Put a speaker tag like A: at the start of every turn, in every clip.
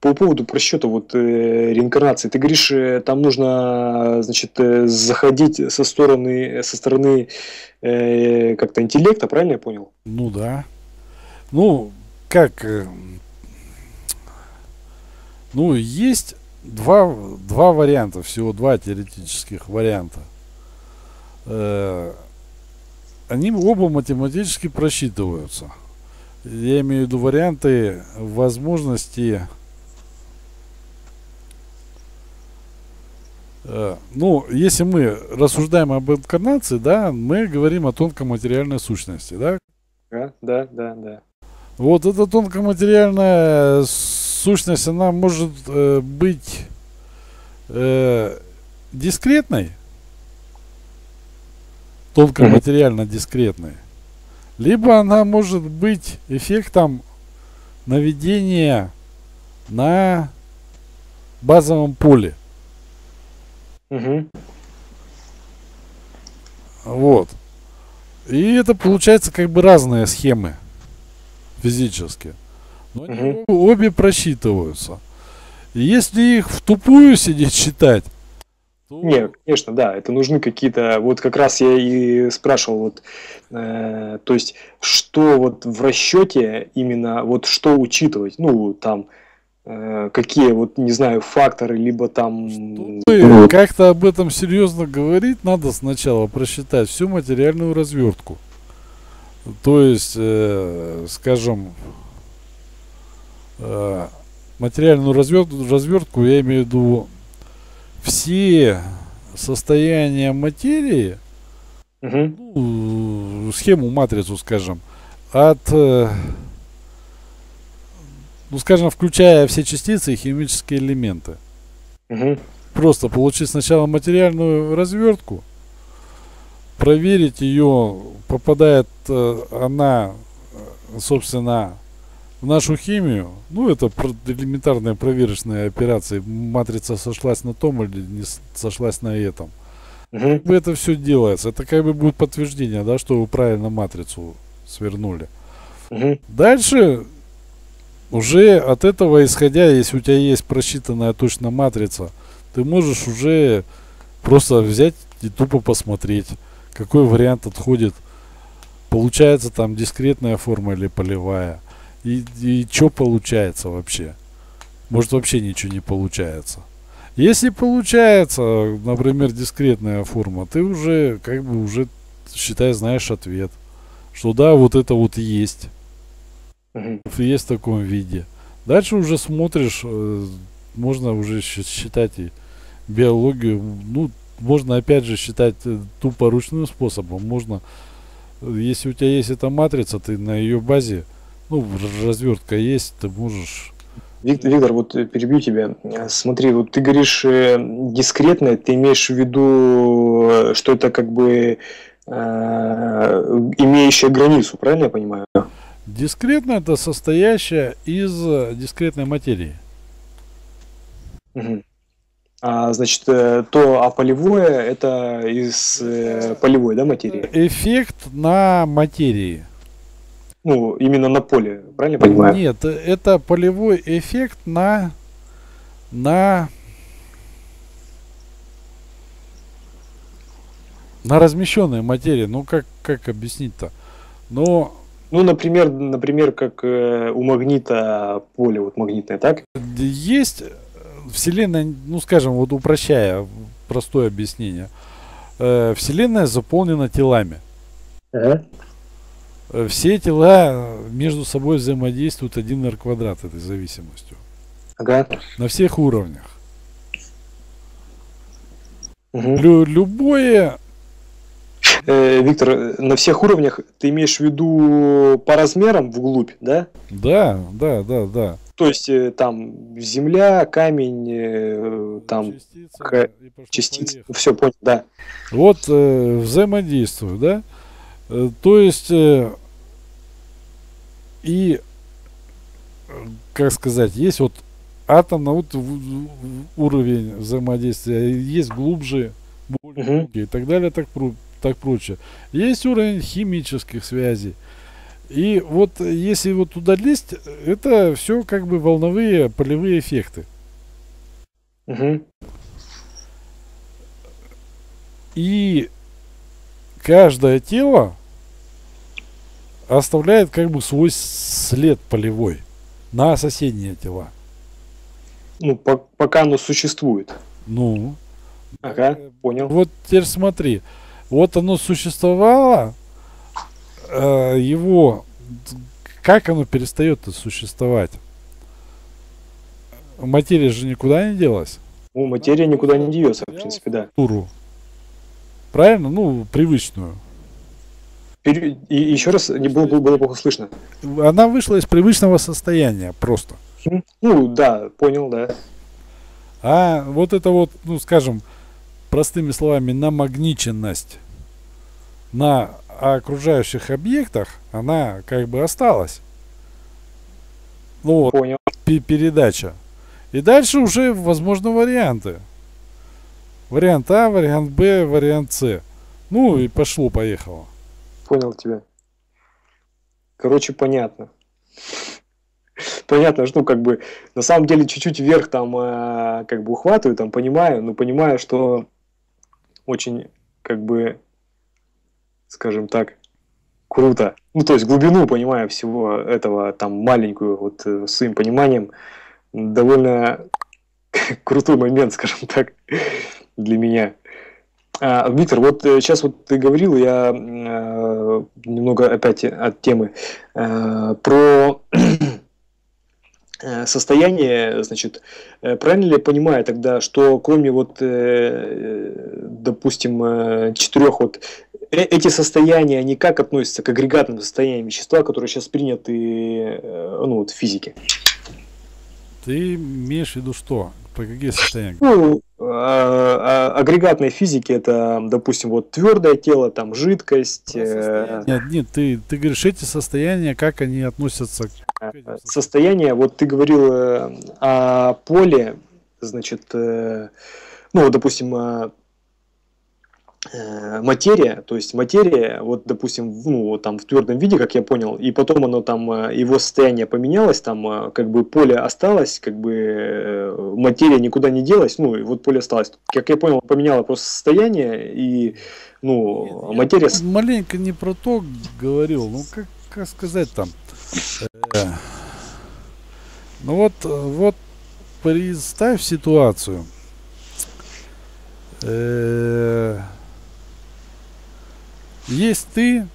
A: по поводу просчета вот э, реинкарнации. Ты говоришь, э, там нужно, значит, э, заходить со стороны, со стороны э, как-то интеллекта, правильно я понял?
B: Ну да. Ну, как... э, Ну, есть два, два варианта, всего два теоретических варианта. Э, Они оба математически просчитываются. Я имею в виду варианты возможности Ну, если мы рассуждаем об инкарнации, да, мы говорим о тонкоматериальной сущности, да.
A: Да, да, да, да.
B: Вот эта тонкоматериальная сущность, она может э, быть э, дискретной, тонкоматериально дискретной, либо она может быть эффектом наведения на базовом поле.
A: Угу.
B: Вот. И это получается как бы разные схемы физически. Но они обе просчитываются. И если их в тупую сидеть считать, то
A: Не, конечно, да, это нужны какие-то, вот как раз я и спрашивал, вот, э, то есть, что вот в расчете именно, вот что учитывать, ну, там, какие вот, не знаю, факторы, либо там...
B: чтобы как-то об этом серьезно говорить, надо сначала просчитать всю материальную развертку. То есть, э, скажем, э, материальную развертку, развертку я имею в виду все состояния материи,
A: Мгм,
B: ну, схему, матрицу, скажем, от, э, ну, скажем, включая все частицы и химические элементы.
A: мгм,
B: Просто получить сначала материальную развертку, проверить ее, попадает э, она, э, собственно, в нашу химию. Ну, это про- элементарные проверочные операции. Матрица сошлась на том или не сошлась на этом. бы это все делается. Это как бы будет подтверждение, да, что вы правильно матрицу свернули.
A: мгм,
B: Дальше уже от этого исходя, если у тебя есть просчитанная точно матрица, ты можешь уже просто взять и тупо посмотреть, какой вариант отходит. Получается там дискретная форма или полевая. И, и что получается вообще? Может вообще ничего не получается. Если получается, например, дискретная форма, ты уже как бы уже считай знаешь ответ. Что да, вот это вот есть
A: мгм.
B: есть в таком виде. Дальше уже смотришь, э, можно уже считать и биологию. Ну, можно опять же считать э, тупо ручным способом. Можно, э, если у тебя есть эта матрица, ты на ее базе, ну, развертка есть, ты можешь.
A: Вик- Виктор, вот перебью тебя. Смотри, вот ты говоришь дискретное, ты имеешь в виду, что это как бы э, имеющая границу, правильно я понимаю?
B: Дискретно это состоящая из э, дискретной материи.
A: А, значит, э, то, а полевое это из э, полевой, да, материи?
B: Эффект на материи.
A: Ну, именно на поле, правильно понимаю?
B: Нет, это полевой эффект на на на размещенной материи. Ну как как объяснить-то? Но
A: Ну, например, например, как э, у магнита поле вот магнитное, так?
B: есть э, вселенная, ну скажем, вот упрощая простое объяснение, э, вселенная заполнена телами. Э, Все тела между собой взаимодействуют один р квадрат этой зависимостью
A: Ага.
B: на всех уровнях.
A: Мгм.
B: Лю- любое
A: Э, Виктор, на всех уровнях ты имеешь в виду по размерам вглубь, да?
B: Да, да, да, да.
A: То есть э, там земля, камень, э, там
B: Частицы пошло
A: частицы, все понял, да.
B: Вот э, взаимодействуют, да? Э, то есть э, и как сказать, есть вот атомно вот уровень взаимодействия, есть глубже, более глубокий и так далее, так, так прочее. Есть уровень химических связей. И вот если вот туда лезть, это все как бы волновые полевые эффекты.
A: Угу.
B: И каждое тело оставляет как бы свой след полевой на соседние тела.
A: Ну, по- пока оно существует.
B: Ну,
A: Ага, понял.
B: вот теперь смотри. Вот оно существовало, э, его, как оно перестает существовать? Материя же никуда не делась.
A: Ну, материя никуда не деется, в принципе, да.
B: Туру. Правильно? Ну, привычную.
A: Пере- И еще раз, не было, было, было плохо слышно.
B: Она вышла из привычного состояния просто.
A: М? Ну, да, понял, да.
B: А вот это вот, ну, скажем, простыми словами, намагниченность на окружающих объектах, она как бы осталась. Ну вот,
A: Понял.
B: пе- передача. И дальше уже, возможно, варианты. Вариант А, вариант Б, вариант С. Ну и пошло-поехало.
A: Понял тебя. Короче, понятно. Понятно, что как бы на самом деле чуть-чуть вверх там э, как бы ухватываю, там понимаю, но понимаю, что очень как бы, скажем так, круто. Ну, то есть глубину понимаю всего этого, там маленькую, вот э, своим пониманием, довольно крутой момент, скажем так, для меня. А, Виктор, вот сейчас вот ты говорил, я э, немного опять от темы э, про э, состояние, значит, э, правильно ли я понимаю тогда, что кроме вот, э, э, допустим, э, четырех вот э- эти состояния, они как относятся к агрегатным состояниям вещества, которые сейчас приняты, э, ну, вот в физике?
B: Ты имеешь в виду что? По какие состояния?
A: Ну, а- а- агрегатной физики это, допустим, вот твердое тело, там жидкость, э,
B: Нет, нет, ты, ты говоришь, эти состояния, как они относятся к
A: э, состояние. Вот ты говорил э, о поле, значит, э, ну, допустим, э, э, материя, то есть материя, вот, допустим, ну, там в твердом виде, как я понял, и потом оно там, э, его состояние поменялось, там, э, как бы поле осталось, как бы э, материя никуда не делась, ну, и вот поле осталось. Как я понял, поменяло просто состояние, и, ну, материя... с-
B: маленько не про то говорил. Ну, как, как сказать там? Э, ну вот, э, вот представь ситуацию. Э, есть ты,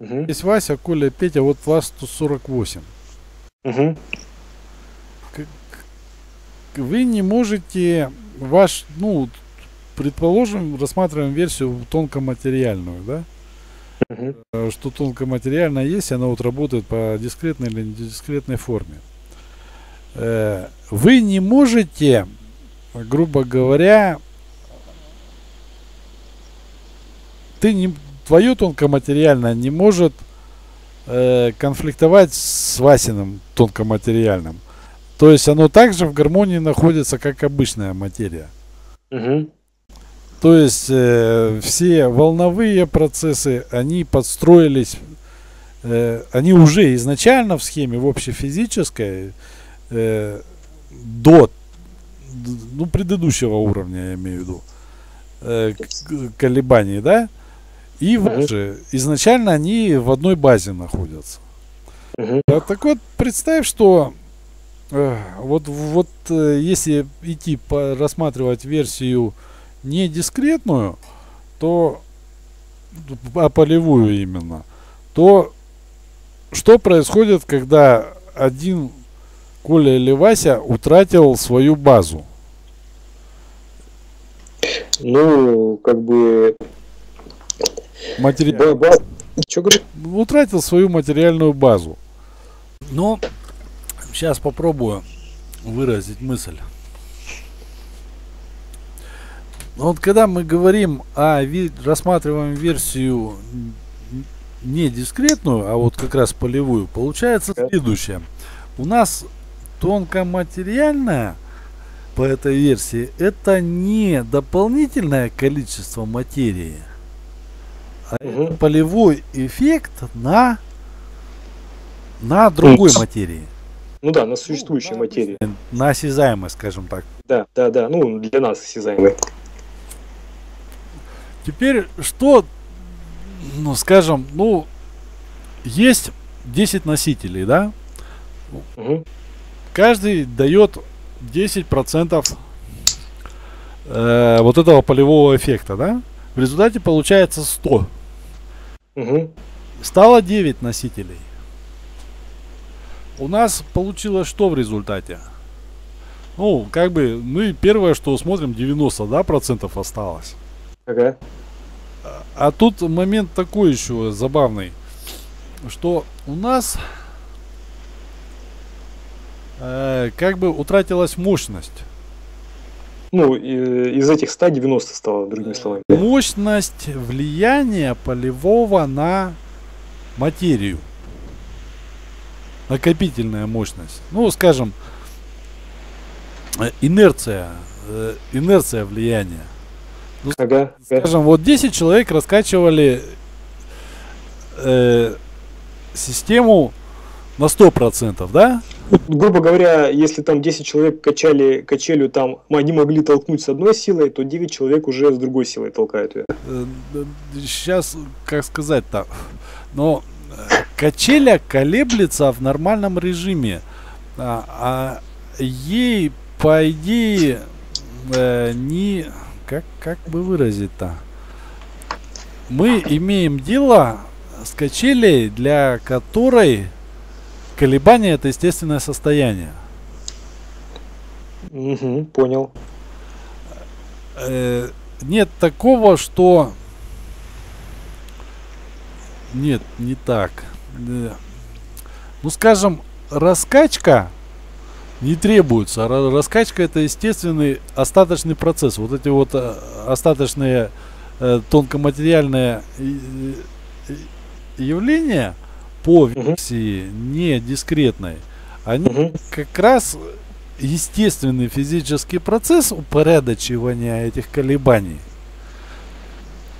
A: Мгм,
B: есть Вася, Коля, Петя, вот вас 148.
A: мгм,
B: Вы не можете ваш, ну, предположим, рассматриваем версию тонкоматериальную, да? Э, что тонкоматериальная есть, она вот работает по дискретной или недискретной форме. Э, Вы не можете, грубо говоря, ты не, твое тонкоматериальное не может э, конфликтовать с Васиным тонкоматериальным. То есть оно также в гармонии находится, как обычная материя.
A: Мгм.
B: То есть э, все волновые процессы, они подстроились, э, они уже изначально в схеме в общефизической э, до ну, предыдущего уровня, я имею в виду, э, колебаний, да? И выше. Изначально они в одной базе находятся.
A: Мгм.
B: А так вот, представь, что э, вот, вот э, если идти по, рассматривать версию не дискретную, то а полевую именно, то что происходит, когда один Коля или Вася утратил свою базу?
A: Ну, как бы...
B: Материал.
A: Что говорит?
B: утратил свою материальную базу. Но сейчас попробую выразить мысль. Ну Вот когда мы говорим о рассматриваем версию не дискретную, а вот как раз полевую, получается
A: Да.
B: следующее. У нас тонкоматериальная по этой версии это не дополнительное количество материи, а
A: Мгм.
B: это полевой эффект на на другой материи.
A: Ну да, на существующей ну, материи.
B: На осязаемой, скажем так.
A: Да, да, да. Ну, для нас осязаемой.
B: Теперь что, ну, скажем, ну, есть 10 носителей, да? Угу. Каждый дает 10% э, вот этого полевого эффекта, да? В результате получается 100. Угу. Стало 9 носителей. У нас получилось что в результате? Ну, как бы, мы первое, что смотрим, 90, да, процентов осталось. Ага. А тут момент такой еще забавный, что у нас э, как бы утратилась мощность.
A: Ну, из этих 190 стало, другими словами.
B: Мощность влияния полевого на материю. Накопительная мощность. Ну, скажем, э, инерция, э, инерция влияния. Ну, ага, скажем, вот 10 человек раскачивали э, систему на 100%, да?
A: Грубо говоря, если там 10 человек качали качелю, там они могли толкнуть с одной силой, то 9 человек уже с другой силой толкают ее.
B: Сейчас, э, как сказать-то, но э, качеля колеблется в нормальном режиме, а, а ей, по идее, э, не... Как, как бы выразить-то? Мы имеем дело с качелей, для которой колебание это естественное состояние.
A: Угу, понял.
B: Э, нет такого, что... Нет, не так. Э, ну, скажем, раскачка не требуется. Раскачка это естественный остаточный процесс. Вот эти вот э, остаточные э, тонкоматериальные явления по версии не дискретной, они как раз естественный физический процесс упорядочивания этих колебаний.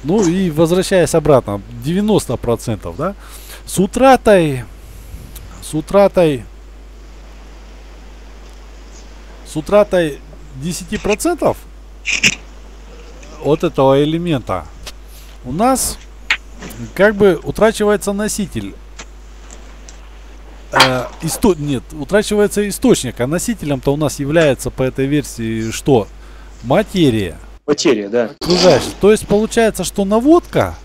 B: Ну и возвращаясь обратно, 90%, да, с утратой, с утратой, с утратой 10% от этого элемента у нас как бы утрачивается носитель. Э, исто... Нет, утрачивается источник, а носителем-то у нас является по этой версии что? Материя.
A: Материя, да.
B: Окружающая. То есть получается, что наводка,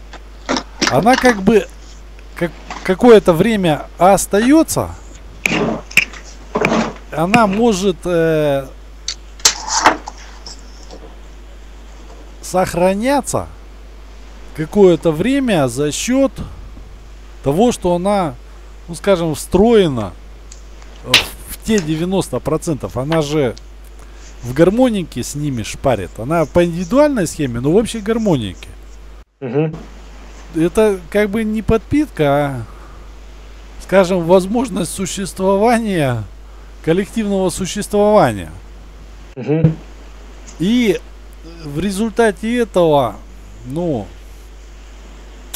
B: она как бы как, какое-то время остается, она может э, сохраняться какое-то время за счет того, что она, ну скажем, встроена в те 90%. Она же в гармонике с ними шпарит. Она по индивидуальной схеме, но в общей гармонике. Угу. Это как бы не подпитка, а, скажем, возможность существования, коллективного существования. Угу. И в результате этого, ну,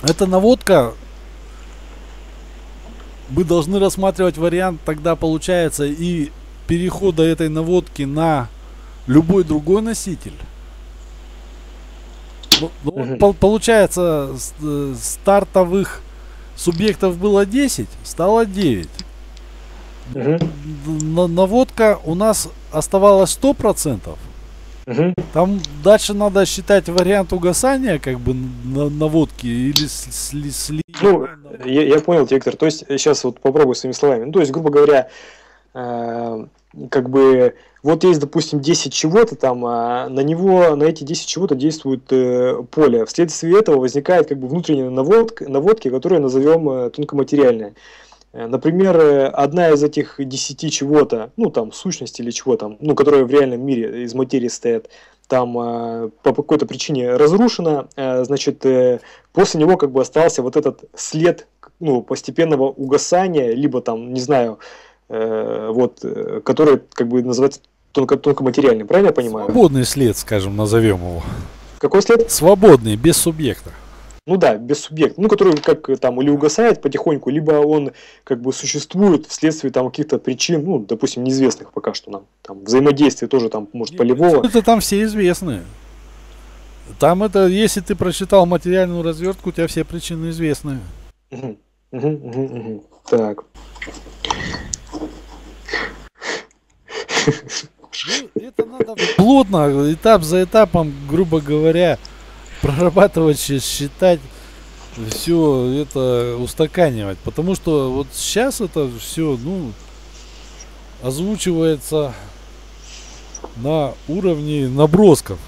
B: эта наводка мы должны рассматривать вариант тогда получается и перехода этой наводки на любой другой носитель. Ну, угу. получается, э, стартовых субъектов было 10, стало 9. Угу. Наводка у нас оставалась 100%. Угу. Там дальше надо считать вариант угасания, как бы на, наводки или сли, сли...
A: Ну, я, я понял, Виктор. То есть сейчас вот попробую своими словами. Ну, то есть, грубо говоря, э, как бы вот есть, допустим, 10 чего-то там, а на него, на эти 10 чего-то действует э, поле. Вследствие этого возникает как бы внутренняя наводка, наводки, которую назовем э, тонкоматериальная. Э, например, э, одна из этих десяти чего-то, ну там сущности или чего там, ну которые в реальном мире из материи стоят, там э, по какой-то причине разрушена, э, значит, э, после него как бы остался вот этот след ну, постепенного угасания, либо там, не знаю, э, вот, который как бы называется тонко тонкоматериальным, правильно я понимаю?
B: Свободный след, скажем, назовем его.
A: Какой след?
B: Свободный, без субъекта.
A: Ну да, без субъекта. Ну, который как там или угасает потихоньку, либо он как бы существует вследствие там каких-то причин, ну, допустим, неизвестных пока что нам. Там взаимодействие тоже там, может, полевого.
B: Это там все известны. Там это, если ты прочитал материальную развертку, у тебя все причины известны.
A: Угу, угу, угу, угу. Так.
B: Ну, это надо плотно, этап за этапом, грубо говоря, прорабатывать, считать, все это устаканивать. Потому что вот сейчас это все, ну, озвучивается на уровне набросков.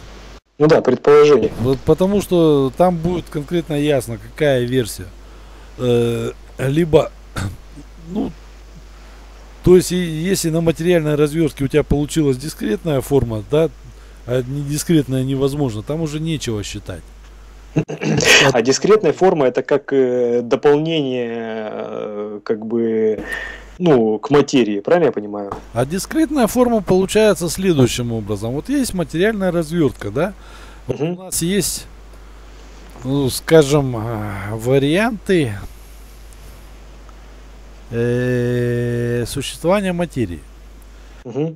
A: Ну да, предположение.
B: Вот потому что там будет конкретно ясно, какая версия. Э, либо, ну, то есть, если на материальной развертке у тебя получилась дискретная форма, да, а не дискретная невозможно, там уже нечего считать.
A: А дискретная форма это как э, дополнение, э, как бы, ну, к материи, правильно я понимаю?
B: А дискретная форма получается следующим образом. Вот есть материальная развертка, да? Вот угу. У нас есть, ну, скажем, а, варианты э, существования материи. Угу.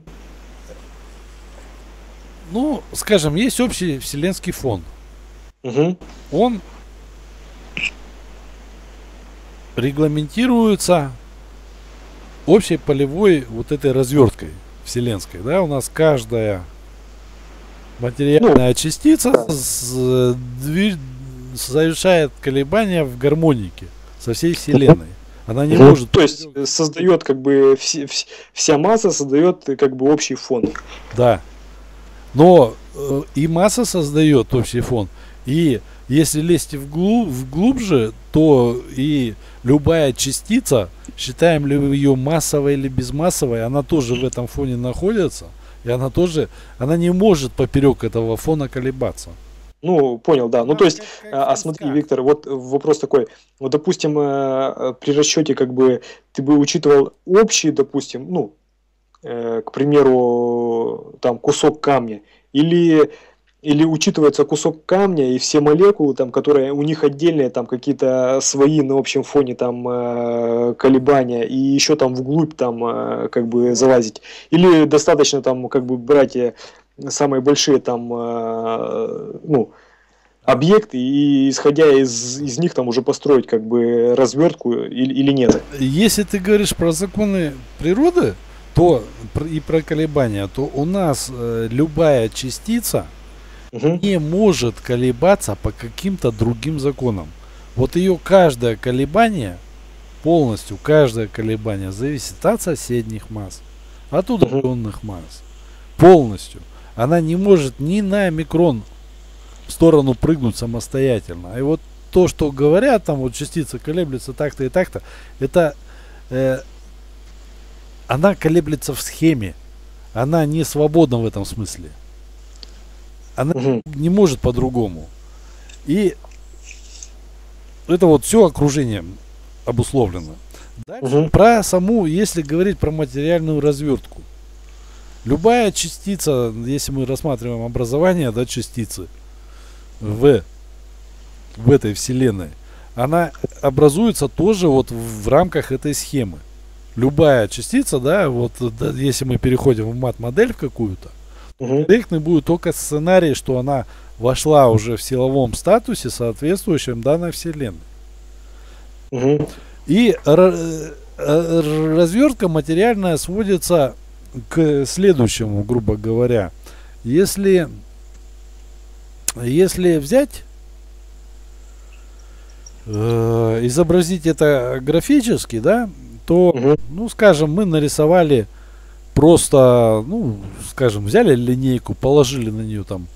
B: Ну, скажем, есть общий вселенский фон. Угу. Он регламентируется общей полевой вот этой разверткой вселенской. Да, у нас каждая материальная ну, частица да. с, совершает колебания в гармонике со всей вселенной. Она не ну, может.
A: То есть создает как бы вся, вся масса создает как бы общий фон.
B: Да. Но э, и масса создает общий фон. И если лезть вглубь, вглубже, то и любая частица, считаем ли ее массовой или безмассовой, она тоже в этом фоне находится. И она тоже, она не может поперек этого фона колебаться.
A: Ну, понял, да. Ну, то есть, а, а смотри, Виктор, вот вопрос такой. Вот, допустим, э, при расчете, как бы, ты бы учитывал общий, допустим, ну, э, к примеру, там, кусок камня, или или учитывается кусок камня и все молекулы, там, которые у них отдельные там какие-то свои на общем фоне там э, колебания и еще там вглубь там э, как бы залазить. Или достаточно там как бы брать э, самые большие там э, ну объекты и исходя из, из них там уже построить как бы развертку или, или нет.
B: Если ты говоришь про законы природы, то и про колебания, то у нас э, любая частица угу. не может колебаться по каким-то другим законам. Вот ее каждое колебание, полностью каждое колебание зависит от соседних масс, от удаленных масс. Полностью. Она не может ни на микрон в сторону прыгнуть самостоятельно. И вот то, что говорят, там вот частица колеблется так-то и так-то, это э, она колеблется в схеме. Она не свободна в этом смысле. Она угу. не может по-другому. И это вот все окружение обусловлено. Дальше угу. про саму, если говорить про материальную развертку. Любая частица, если мы рассматриваем образование да, частицы в, в этой вселенной, она образуется тоже вот в рамках этой схемы. Любая частица, да, вот да, если мы переходим в мат-модель в какую-то, Угу. Корректный будет только сценарий, что она вошла уже в силовом статусе, соответствующем данной вселенной. Угу. И э, развертка материальная сводится к следующему, грубо говоря. Если, если взять, э, изобразить это графически, да, то, угу. ну, скажем, мы нарисовали просто, ну, скажем, взяли линейку, положили на нее там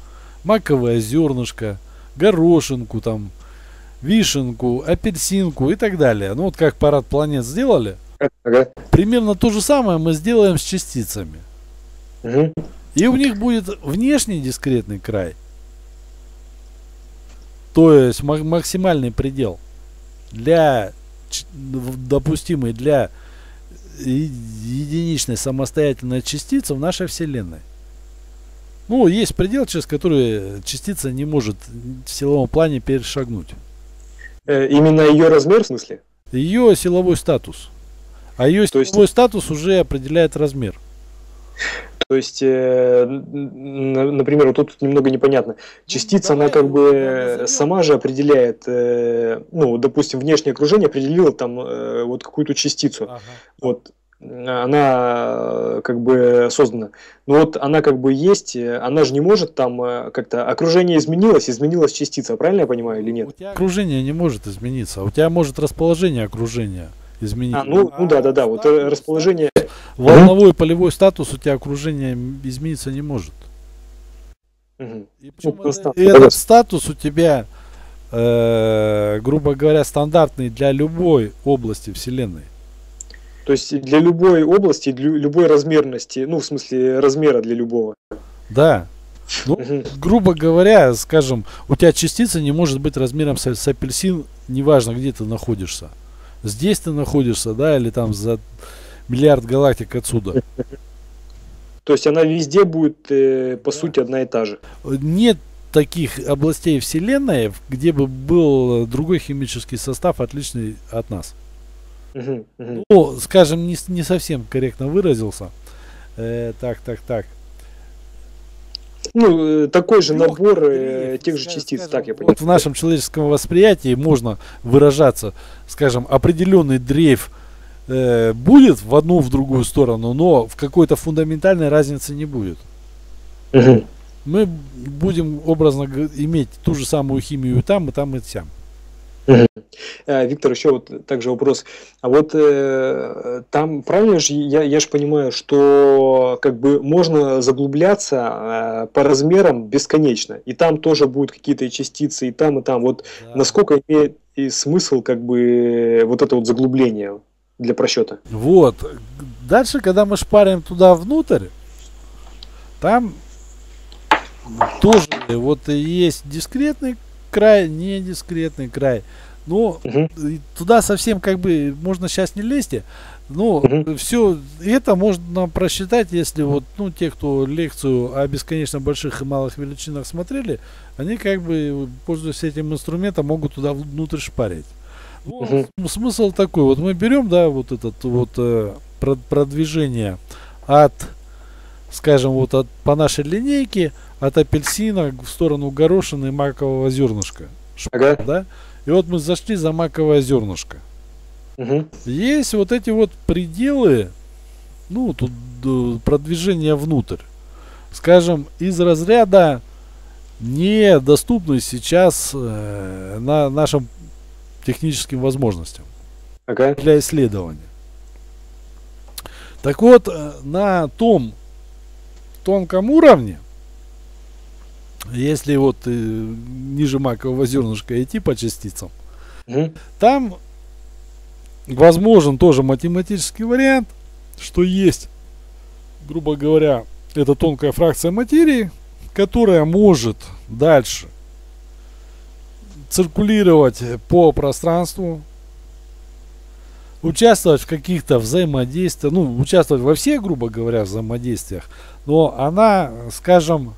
B: маковое зернышко, горошинку там, вишенку, апельсинку и так далее. Ну вот как парад планет сделали, ага. примерно то же самое мы сделаем с частицами. Угу. И у них будет внешний дискретный край. То есть максимальный предел для допустимый для единичной самостоятельной частицы в нашей Вселенной. Ну, есть предел, через который частица не может в силовом плане перешагнуть.
A: Э, именно ее размер в смысле?
B: Ее силовой статус. А ее
A: То есть-
B: силовой статус уже определяет размер.
A: То есть, э, например, вот тут немного непонятно. Частица, она как бы э, сама же определяет, э, ну, допустим, внешнее окружение определило там э, вот какую-то частицу.
B: Ага.
A: Вот она э, как бы создана. Но вот она как бы есть, э, она же не может там как-то окружение изменилось, изменилась частица, правильно я понимаю или нет?
B: У тебя окружение не может измениться. а У тебя может расположение окружения измениться.
A: А, ну, ну да, да, да, вот э, расположение.
B: Волновой полевой статус у тебя окружение измениться не может.
A: Мгм.
B: И причем
A: Ну,
B: это- этот статус у тебя, э, грубо говоря, стандартный для любой области Вселенной.
A: То есть для любой области, для любой размерности, ну, в смысле размера для любого.
B: Да. Ну, грубо говоря, скажем, у тебя частица не может быть размером с, с апельсин, неважно, где ты находишься. Здесь ты находишься, да, или там за миллиард галактик отсюда.
A: То есть она везде будет, э, по сути, одна и та же.
B: Нет таких областей Вселенной, где бы был другой химический состав, отличный от нас.
A: Мгм, мгм.
B: Ну, скажем, не, не совсем корректно выразился. Э, так, так, так.
A: Ну, э, такой же
B: Лёгкий
A: набор э, тех же частиц,
B: скажем,
A: так я понимаю.
B: Вот в нашем человеческом восприятии можно выражаться, скажем, определенный дрейф э, будет в одну, в другую сторону, но в какой-то фундаментальной разницы не будет.
A: Мгм.
B: Мы будем образно иметь ту же самую химию и там, и там, и сям.
A: Э, Виктор, еще вот также вопрос. А вот э, там, правильно же, я, я же понимаю, что как бы можно заглубляться э, по размерам бесконечно. И там тоже будут какие-то частицы, и там, и там. Вот насколько имеет и смысл как бы вот это вот заглубление для просчета?
B: Вот. Дальше, когда мы шпарим туда внутрь, там тоже вот и есть дискретный край, не дискретный край. Но
A: Мгм.
B: и туда совсем как бы можно сейчас не лезть. Но
A: Мгм.
B: все это можно просчитать, если вот, ну, те, кто лекцию о бесконечно больших и малых величинах смотрели, они как бы, пользуясь этим инструментом, могут туда внутрь шпарить. Ну, см- смысл такой, вот мы берем, да, вот этот вот э, про- продвижение от, скажем, вот от, по нашей линейке, от апельсина в сторону горошины и макового зернышка.
A: Ага.
B: Да? И вот мы зашли за маковое зернышко.
A: Мгм.
B: Есть вот эти вот пределы, ну, тут э, продвижение внутрь. Скажем, из разряда недоступны сейчас э, на нашим техническим возможностям
A: Ага.
B: для исследования. Так вот, э, на том тонком уровне, если вот э, ниже макового зернышка идти по частицам,
A: Мгм.
B: там возможен тоже математический вариант, что есть, грубо говоря, это тонкая фракция материи, которая может дальше циркулировать по пространству, участвовать в каких-то взаимодействиях, ну, участвовать во всех, грубо говоря, взаимодействиях, но она, скажем,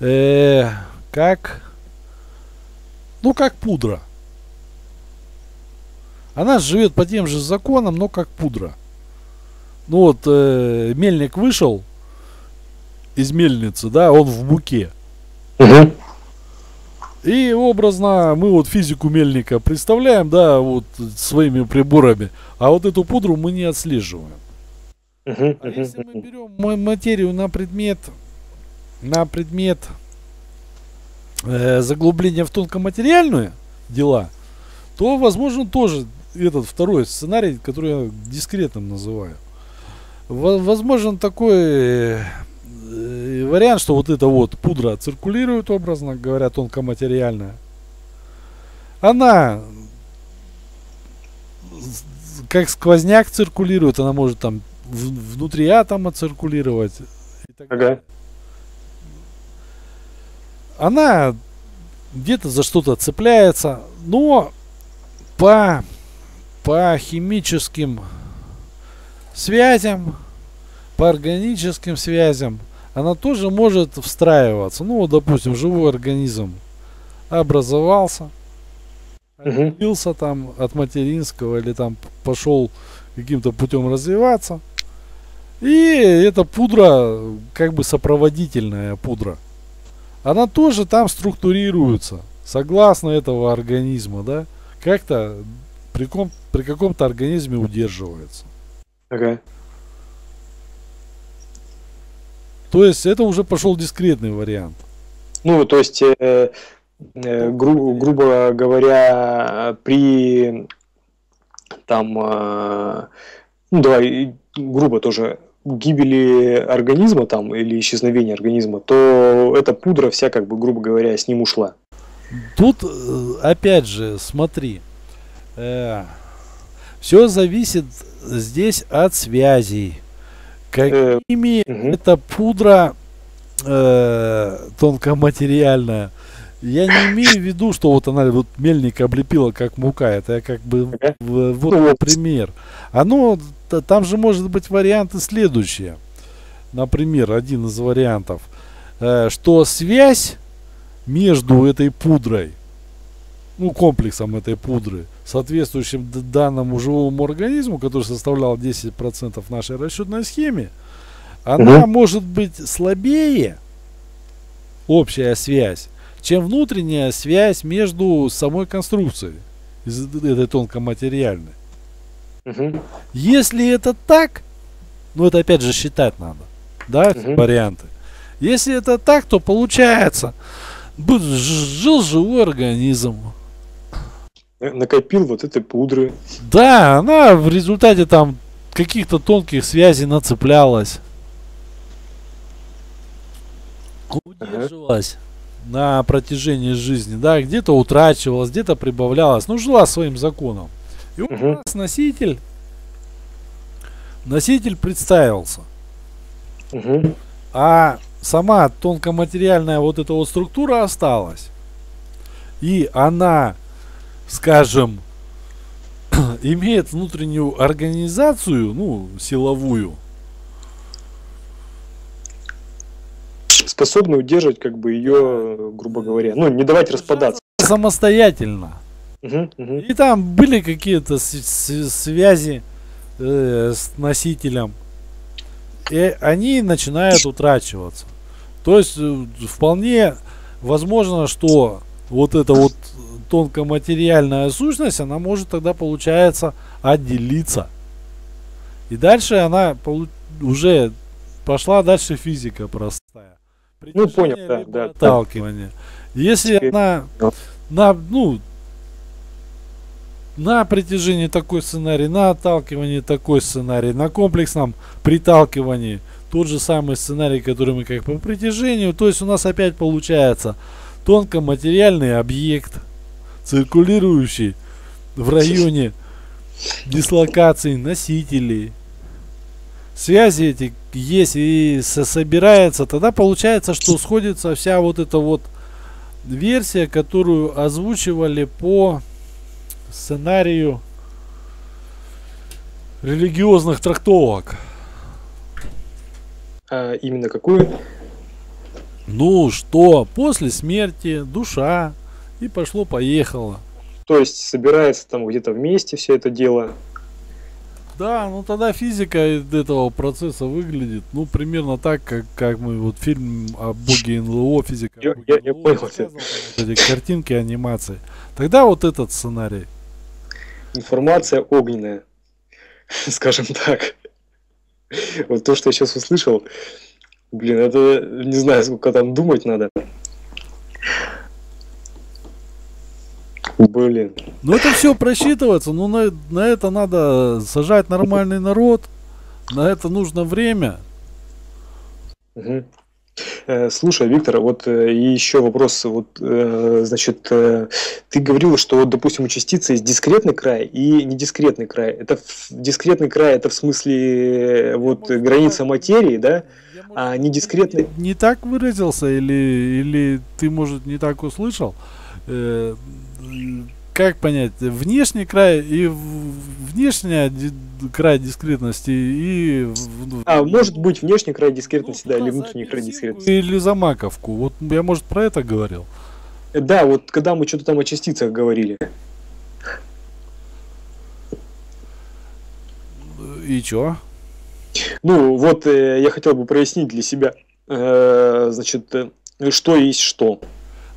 B: э, как, ну, как пудра. Она живет по тем же законам, но как пудра. Ну вот, э, мельник вышел из мельницы, да, он в муке.
A: Мгм.
B: И образно мы вот физику мельника представляем, да, вот своими приборами, а вот эту пудру мы не отслеживаем. А если мы берем ма- материю на предмет, на предмет э, заглубления в тонкоматериальные дела, то возможно тоже этот второй сценарий, который я дискретным называю. Во- Возможен такой э, вариант, что вот эта вот пудра циркулирует, образно говоря, тонкоматериальная. Она как сквозняк циркулирует, она может там внутри атома циркулировать. и так
A: Ага.
B: Она где-то за что-то цепляется, но по, по химическим связям, по органическим связям, она тоже может встраиваться. Ну, вот, допустим, живой организм образовался, отделился там от материнского или там пошел каким-то путем развиваться. И эта пудра, как бы сопроводительная пудра, она тоже там структурируется, согласно этого организма, да, как-то при, ком- при каком-то организме удерживается.
A: Ага.
B: То есть это уже пошел дискретный вариант.
A: Ну, то есть, э, э, гру- грубо говоря, при там, э, ну, давай, грубо тоже, гибели организма там или исчезновения организма, то эта пудра вся, как бы, грубо говоря, с ним ушла.
B: Тут, э, опять же, смотри, все зависит здесь от связей. Какими
A: Мгм.
B: эта пудра э, тонкоматериальная. Я не имею в виду, что вот она вот мельник облепила как мука. Это я как бы вот
A: Ну, вот.
B: пример. Оно там же может быть варианты следующие. Например, один из вариантов, э, что связь между этой пудрой, ну комплексом этой пудры, соответствующим данному живому организму, который составлял 10% нашей расчетной схеме, она
A: Мгм.
B: может быть слабее, общая связь, чем внутренняя связь между самой конструкцией, из этой тонкоматериальной.
A: Мгм.
B: Если это так, ну это опять же считать надо, да,
A: Мгм.
B: варианты. Если это так, то получается, жил живой организм.
A: Э, Накопил вот этой пудры.
B: Да, она в результате там каких-то тонких связей нацеплялась. Удерживалась на протяжении жизни, да, где-то утрачивалась, где-то прибавлялась, ну, жила своим законом. И у
A: Мгм.
B: нас носитель, носитель представился.
A: Мгм.
B: А сама тонкоматериальная вот эта вот структура осталась. И она, скажем, имеет внутреннюю организацию, ну, силовую.
A: Способны удерживать, как бы, ее, грубо говоря, ну, не давать распадаться.
B: Самостоятельно. И там были какие-то связи э, с носителем. И они начинают утрачиваться. То есть э, вполне возможно, что вот эта вот тонкоматериальная сущность, она может тогда, получается, отделиться. И дальше она уже пошла дальше физика простая.
A: Ну, понял, да, да.
B: Отталкивание. Если
A: Теперь-
B: она
A: Да.
B: на, ну, на притяжении такой сценарий, на отталкивании такой сценарий, на комплексном приталкивании тот же самый сценарий, который мы как по притяжению. То есть у нас опять получается тонкоматериальный объект, циркулирующий в районе дислокации носителей. Связи эти есть и со- собирается, тогда получается, что сходится вся вот эта вот версия, которую озвучивали по сценарию религиозных трактовок.
A: А именно какую?
B: Ну, что после смерти душа и пошло-поехало.
A: То есть собирается там где-то вместе все это дело.
B: Да, ну тогда физика этого процесса выглядит, ну, примерно так, как, как мы вот фильм о боге НЛО, физика.
A: Я- я- я понял
B: вот эти картинки, анимации. Тогда вот этот сценарий.
A: Информация огненная, скажем так. Вот то, что я сейчас услышал, блин, это не знаю, сколько там думать надо. Блин.
B: Ну это все просчитывается, ну на, на это надо сажать нормальный народ, на это нужно время.
A: Мгм. Э, Слушай, Виктор, вот э, еще вопрос. Вот, э, значит, ты говорил, что, вот, допустим, у частицы есть дискретный край и недискретный край. Это в- дискретный край, это в смысле вот
B: может,
A: граница
B: я-
A: материи, да?
B: Я,
A: А недискретный...
B: Не, не так выразился или, или ты, может, не так услышал? как понять, внешний край и внешний край дискретности и...
A: А, может быть внешний край дискретности,
B: ну,
A: да, или внутренний край дискретности.
B: Или за маковку, вот я, может, про это говорил?
A: Э, да, вот когда мы что-то там о частицах говорили.
B: И чё?
A: Ну, вот э, я хотел бы прояснить для себя, э, значит, э, что есть что.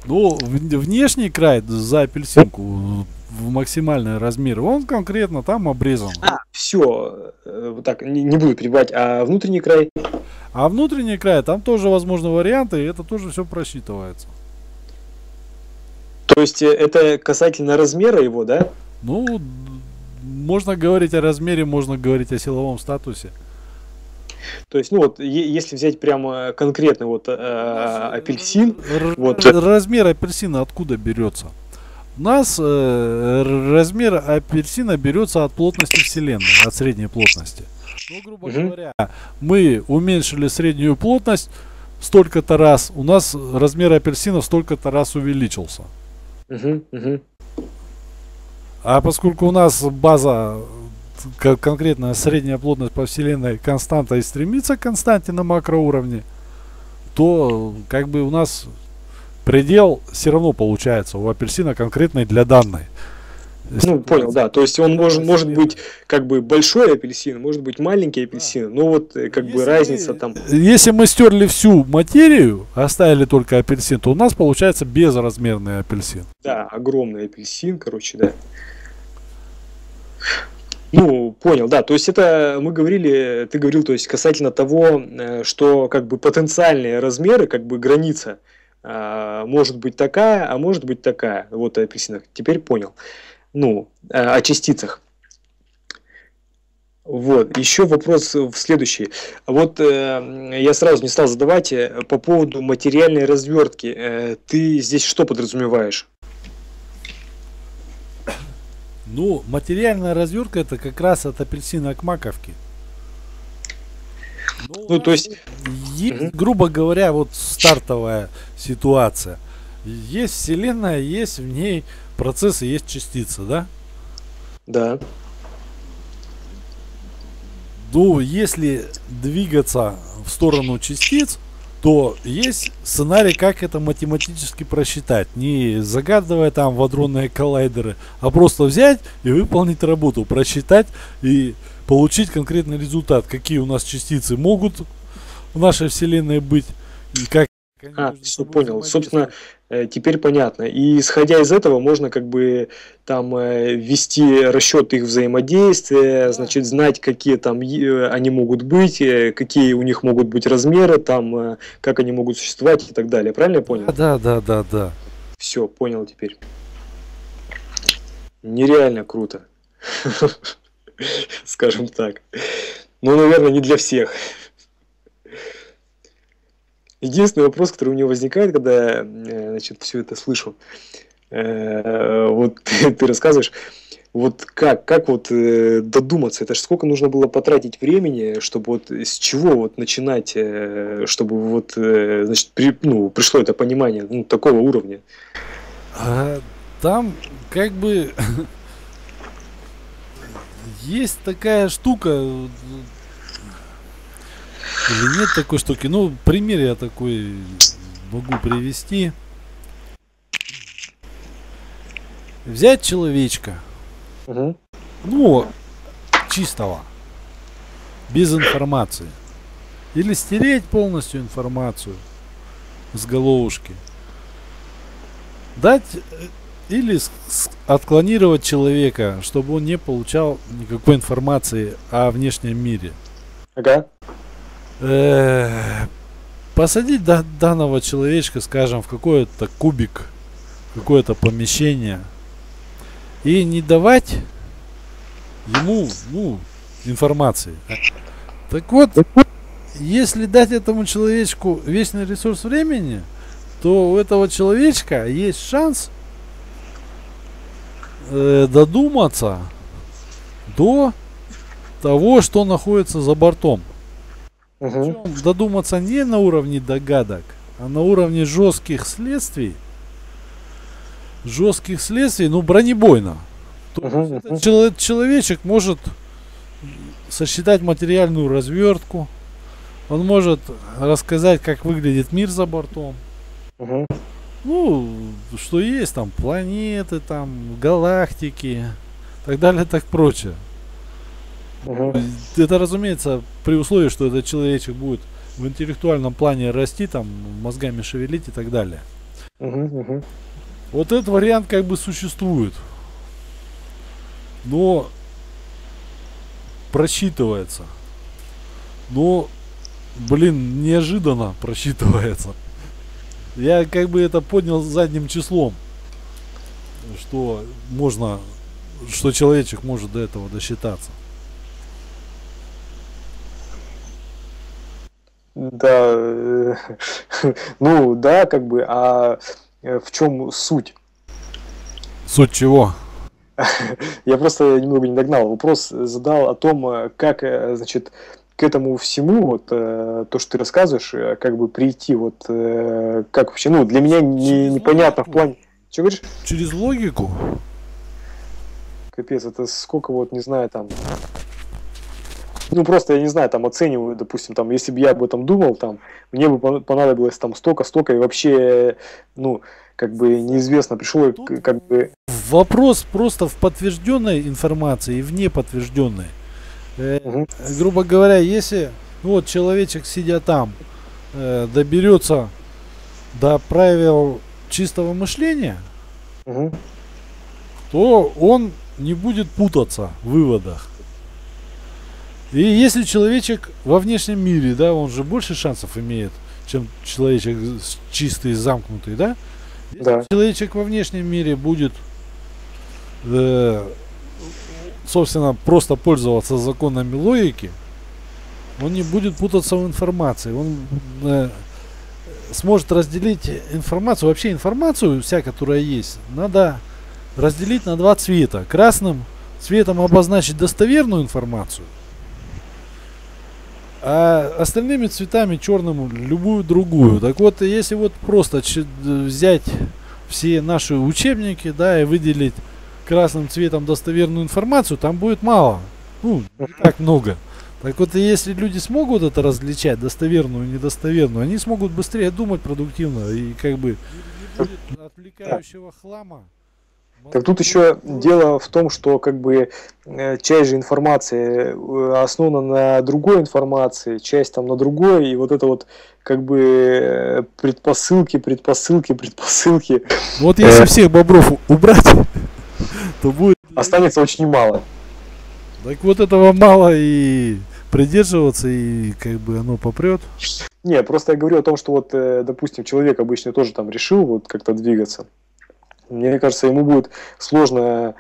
B: Ну, внешний край за апельсинку в максимальный размер, он конкретно там обрезан.
A: А, все, вот так, не, не буду перебивать, а внутренний край,
B: А внутренний край, там тоже возможны варианты, и это тоже все просчитывается.
A: то есть э, это касательно размера его, да?
B: Ну, можно говорить о размере, можно говорить о силовом статусе.
A: То есть, ну вот, если взять прямо конкретно вот э, апельсин,
B: Р-
A: Вот.
B: Размер апельсина откуда берется? У нас э, размер апельсина берется от плотности Вселенной, от средней плотности. Ну, грубо
A: Мгм.
B: говоря, мы уменьшили среднюю плотность столько-то раз, у нас размер апельсина столько-то раз увеличился.
A: Мгм, мгм.
B: А поскольку у нас база, к- конкретно средняя плотность по вселенной константа и стремится к константе на макроуровне, то как бы у нас предел все равно получается у апельсина конкретный для данной.
A: ну понял, да, то есть он может, может быть как бы большой апельсин, может быть маленький апельсин, но вот э, как бы
B: Если
A: разница
B: мы-
A: там,
B: Если мы стерли всю материю, оставили только апельсин, то у нас получается безразмерный апельсин.
A: да, огромный апельсин, короче, да. Ну, понял, да. То есть это мы говорили, ты говорил, то есть касательно того, э, что как бы потенциальные размеры, как бы граница а, может быть такая, а может быть такая. Вот о апельсинах. Теперь понял. Ну, э, о частицах. Вот, еще вопрос в следующий. Вот э, я сразу не стал задавать э, по поводу материальной развертки. Э, ты здесь что подразумеваешь?
B: Ну, материальная развертка это как раз от апельсина к маковке. Но у
A: Ну, то есть,
B: Есть, грубо говоря, вот стартовая ситуация. Есть Вселенная, есть в ней процессы, есть частицы, да?
A: да.
B: Ну, если двигаться в сторону частиц, то есть сценарий, как это математически просчитать. Не загадывая там в адронные коллайдеры, а просто взять и выполнить работу, просчитать и получить конкретный результат. Какие у нас частицы могут в нашей Вселенной быть и как
A: А, все понял. Собственно, э, теперь понятно. И исходя из этого можно как бы там э, ввести расчет их взаимодействия,
B: Да.
A: значит, знать, какие там э, они могут быть, э, какие у них могут быть размеры, там, э, как они могут существовать и так далее. Правильно я понял?
B: Да, да, да, да.
A: Все, понял теперь. Нереально круто. Скажем так. Ну, наверное, не для всех. Единственный вопрос, который у меня возникает, когда я э, значит, все это слышу, э, вот ты, рассказываешь, вот как, как вот э, додуматься, это ж сколько нужно было потратить времени, чтобы вот с чего вот начинать, э, чтобы вот, э, значит, при- ну, пришло это понимание ну, такого уровня.
B: А, там как бы есть такая штука э, или нет такой штуки. Ну, пример я такой могу привести. Взять человечка,
A: Мгм.
B: ну, чистого, без информации. Или стереть полностью информацию с головушки. Дать э, или отклонировать человека, чтобы он не получал никакой информации о внешнем мире.
A: Ага.
B: Э, Посадить да- данного человечка, скажем, в какой-то кубик, какое-то помещение и не давать ему, ну, информации. Так вот, если дать этому человечку вечный ресурс времени, то у этого человечка есть шанс э, додуматься до того, что находится за бортом. Причем додуматься не на уровне догадок, а на уровне жестких следствий. Жестких следствий, ну, бронебойно. То
A: Мгм,
B: есть этот
A: мгм.
B: чело- человечек может сосчитать материальную развертку. Он может рассказать, как выглядит мир за бортом. Ну, что есть там планеты, там галактики, так далее, так прочее.
A: Мгм.
B: Это, разумеется, при условии, что этот человечек будет в интеллектуальном плане расти, там, мозгами шевелить и так далее.
A: Мгм, мгм.
B: Вот этот вариант как бы существует. Но просчитывается. Но, блин, неожиданно просчитывается. Я как бы это поднял задним числом. Что можно, что человечек может до этого досчитаться.
A: Да, э, ну да, как бы, а э, в чем суть?
B: Суть чего?
A: Я просто немного не догнал. Вопрос задал о том, э, как, значит, к этому всему, вот э, то, что ты рассказываешь, как бы прийти, вот э, как вообще, ну, для меня не, непонятно в плане. Что говоришь?
B: Через логику?
A: Капец, это сколько вот, не знаю, там. Ну, просто, я не знаю, там оцениваю, допустим, там, если бы я об этом думал, там, мне бы пон- понадобилось там столько, столько, и вообще, ну, как бы неизвестно, пришел, к- как бы,
B: Вопрос просто в подтвержденной информации и в неподтвержденной. Э,
A: Мгм.
B: грубо говоря, если ну вот человечек, сидя там, э, доберется до правил чистого мышления,
A: мгм,
B: то он не будет путаться в выводах. И если человечек во внешнем мире, да, он же больше шансов имеет, чем человечек чистый, замкнутый, да? Если
A: Да.
B: человечек во внешнем мире будет, э, собственно, просто пользоваться законами логики, он не будет путаться в информации. Он э, сможет разделить информацию, вообще информацию, вся, которая есть, надо разделить на два цвета. Красным цветом обозначить достоверную информацию, а остальными цветами черным любую другую. Так вот, если вот просто взять все наши учебники, да, и выделить красным цветом достоверную информацию, там будет мало. Ну, не так много. Так вот, если люди смогут это различать, достоверную и недостоверную, они смогут быстрее думать продуктивно и как бы не будет отвлекающего хлама.
A: Так тут еще дело в том, что как бы э, часть же информации э, основана на другой информации, часть там на другой, и вот это вот как бы э, предпосылки, предпосылки, предпосылки
B: Вот если всех бобров убрать, то будет...
A: останется очень мало.
B: Так вот этого мало и придерживаться, и как бы оно попрет.
A: Не, просто я говорю о том, что вот, допустим, человек обычно тоже там решил вот как-то двигаться. Мне кажется, ему будет сложно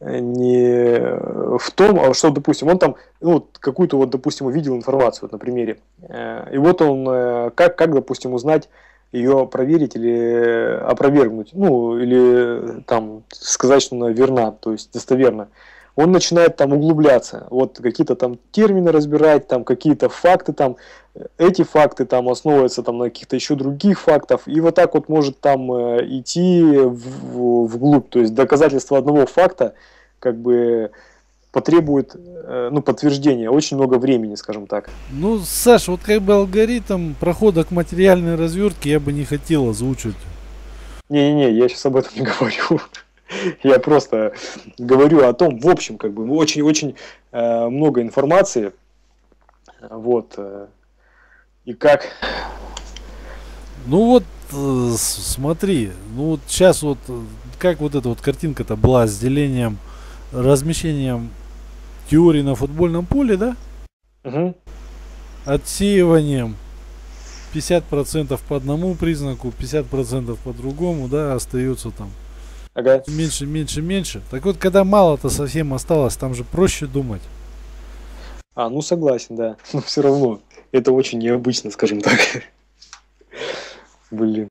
A: э, не в том, а что, допустим, он там, ну, какую-то вот, допустим, увидел информацию вот, на примере. Э, И вот он, э, как, как, допустим, узнать, ее проверить или опровергнуть, ну, или там сказать, что она верна, то есть достоверна. Он начинает там углубляться, вот какие-то там термины разбирать, там какие-то факты там, эти факты там основываются там на каких-то еще других фактов, и вот так вот может там э, идти в- вглубь, то есть доказательство одного факта как бы потребует э, ну, подтверждения очень много времени, скажем так.
B: Ну, Саш, вот как бы алгоритм прохода к материальной развертке я бы не хотел озвучивать.
A: Не-не-не, я сейчас об этом не говорю. Я просто говорю о том, в общем, как бы очень-очень э, много информации, вот, э, и как
B: Ну вот, э, смотри, ну вот сейчас вот, как вот эта вот картинка-то была с делением, размещением теории на футбольном поле, да?
A: Мгм.
B: Отсеиванием 50% по одному признаку, 50% по другому, да, остается там
A: Ага.
B: меньше, меньше, меньше. Так вот, когда мало-то совсем осталось, там же проще думать.
A: А, ну согласен, да. Но все равно это очень необычно, скажем так. Блин.